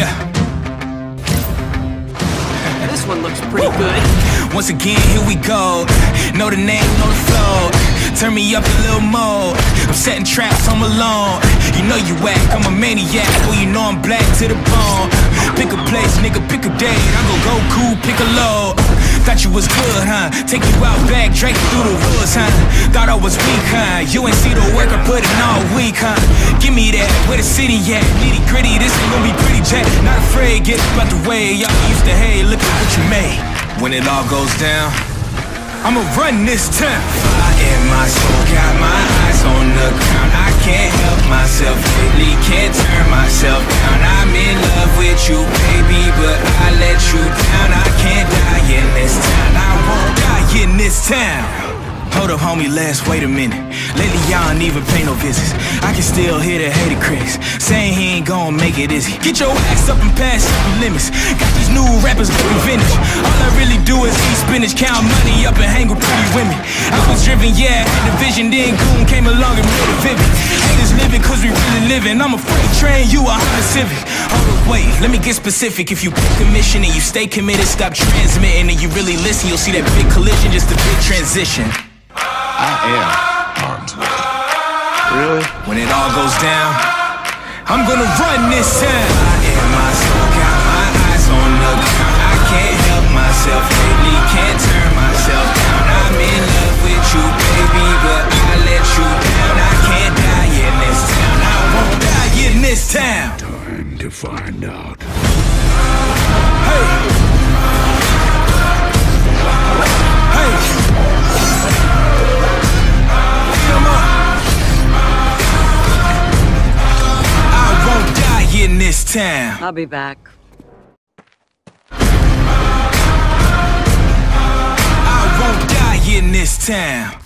Yeah. This one looks pretty good. Once again, here we go. Know the name, know the flow. Turn me up a little more. I'm setting traps, I'm alone. You know you whack, I'm a maniac. Well, you know I'm black to the bone. Pick a place, nigga, pick a date. I go go cool, pick a load. Thought you was good, huh? Take you out back, drink through the woods, huh? Thought I was weak, huh? You ain't see the work I put in all week, huh? Give me that, where the city at? Nitty gritty, this ain't gonna be pretty jack. Not afraid, get up out the way. Y'all used to hate, look at what you made. When it all goes down, I'ma run this town. I in my soul, got town. Hold up, homie, let's wait a minute. Lately, y'all don't even pay no visits. I can still hear the hater critics saying he ain't gonna make it, is he? Get your ass up and pass your limits. Got these new rappers looking vintage. All I really do is eat spinach, count money up, and hang with pretty women. I was driven, yeah, had the vision, then Goon came along and made it vivid. Haters living cause we really living. I'm a freight train, you a Honda Civic. Hold up, wait, let me get specific. If you pick a mission and you stay committed, stop transmitting, and you really listen, you'll see that big collision, just big transition. I am armed with. Really? When it all goes down, I'm gonna run this town. I am my soul, got my eyes on the ground. I can't help myself lately, can't turn myself down. I'm in love with you, baby, but I let you down. I can't die in this town. I won't die in this town. Time to find out. Town. I'll be back. I won't die in this town.